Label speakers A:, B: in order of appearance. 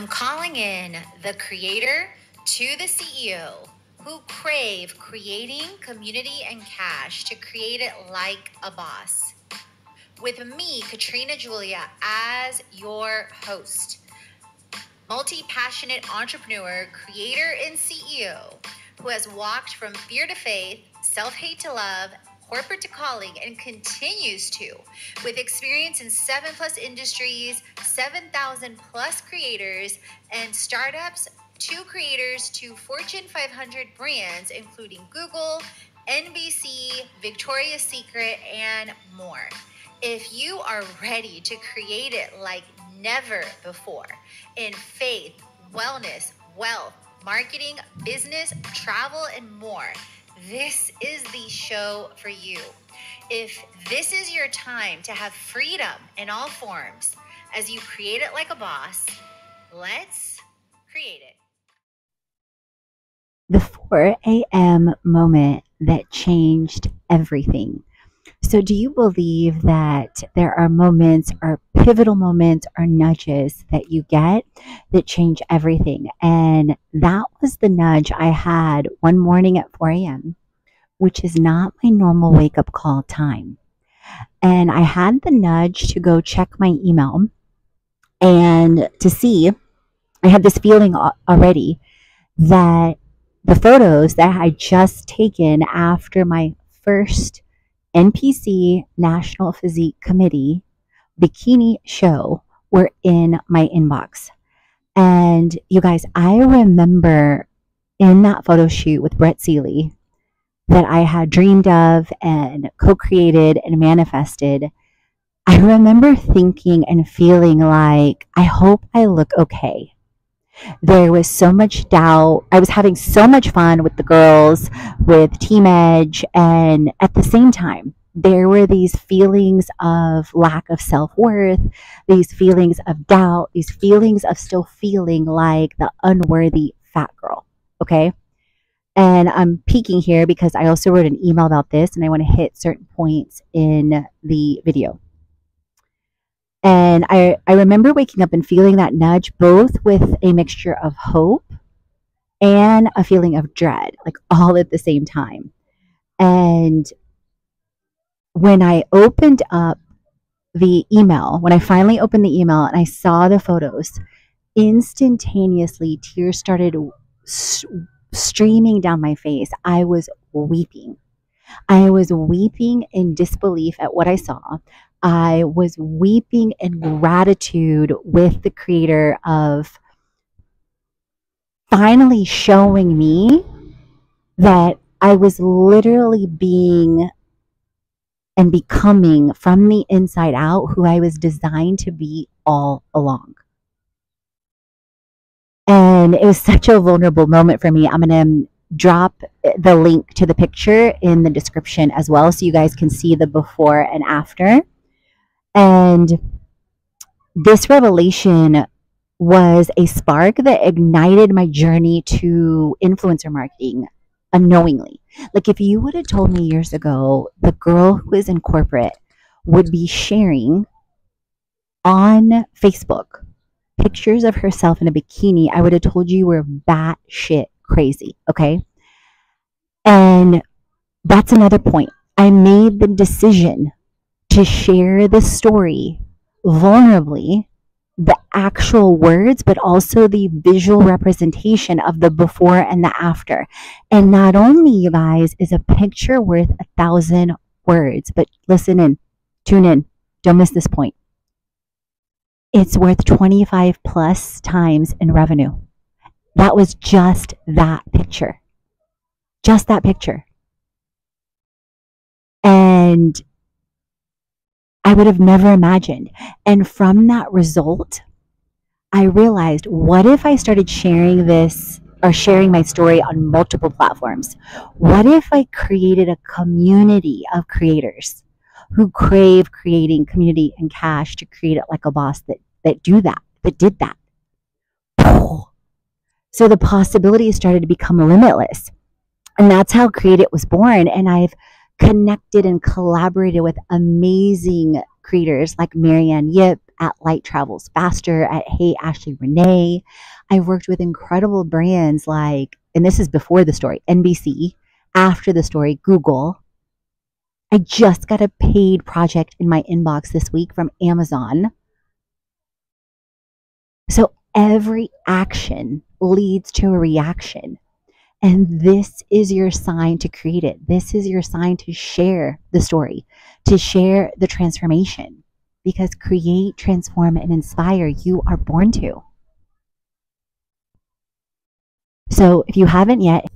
A: I'm calling in the creator to the CEO who crave creating community and cash to create it like a boss. With me, Katrina Julia, as your host, multi passionate entrepreneur, creator, and CEO who has walked from fear to faith, self hate to love, corporate to calling, and continues to, with experience in seven plus industries, 7,000 plus creators, and startups, to creators to Fortune 500 brands, including Google, NBC, Victoria's Secret, and more. If you are ready to create it like never before in faith, wellness, wealth, marketing, business, travel, and more, this is the show for you. If this is your time to have freedom in all forms as you create it like a boss, let's create it.
B: The 4 a.m. moment that changed everything. So, do you believe that there are moments or pivotal moments or nudges that you get that change everything? And that was the nudge I had one morning at 4 a.m., which is not my normal wake up call time. And I had the nudge to go check my email and to see, I had this feeling already that the photos that I had just taken after my first NPC National Physique Committee bikini show were in my inbox. And you guys, I remember in that photo shoot with Brett Seeley that I had dreamed of and co created and manifested. I remember thinking and feeling like, I hope I look okay. There was so much doubt. I was having so much fun with the girls, with Team Edge, and at the same time, there were these feelings of lack of self worth, these feelings of doubt, these feelings of still feeling like the unworthy fat girl. Okay. And I'm peeking here because I also wrote an email about this and I want to hit certain points in the video. And I, I remember waking up and feeling that nudge, both with a mixture of hope and a feeling of dread, like all at the same time. And when I opened up the email, when I finally opened the email and I saw the photos, instantaneously tears started streaming down my face. I was weeping. I was weeping in disbelief at what I saw. I was weeping in gratitude with the creator of finally showing me that I was literally being and becoming from the inside out who I was designed to be all along. And it was such a vulnerable moment for me. I'm going to um, drop the link to the picture in the description as well so you guys can see the before and after. And this revelation was a spark that ignited my journey to influencer marketing unknowingly. Like if you would have told me years ago the girl who is in corporate would be sharing on Facebook pictures of herself in a bikini, I would have told you you were batshit crazy. Okay. And that's another point. I made the decision to share the story vulnerably, the actual words, but also the visual representation of the before and the after. And not only, you guys, is a picture worth a thousand words, but listen in, tune in, don't miss this point. It's worth 25 plus times in revenue. That was just that picture. Just that picture. And I would have never imagined. And from that result, I realized what if I started sharing this or sharing my story on multiple platforms? What if I created a community of creators who crave creating community and cash to create it like a boss that, that do that, that did that? So the possibilities started to become limitless. And that's how Create It was born. And I've connected and collaborated with amazing creators like Marianne Yip, at Light Travels Faster, at Hey Ashley Renee. I've worked with incredible brands like, and this is before the story, NBC, after the story, Google. I just got a paid project in my inbox this week from Amazon. So every action leads to a reaction. And this is your sign to create it. This is your sign to share the story, to share the transformation. Because create, transform, and inspire, you are born to. So if you haven't yet,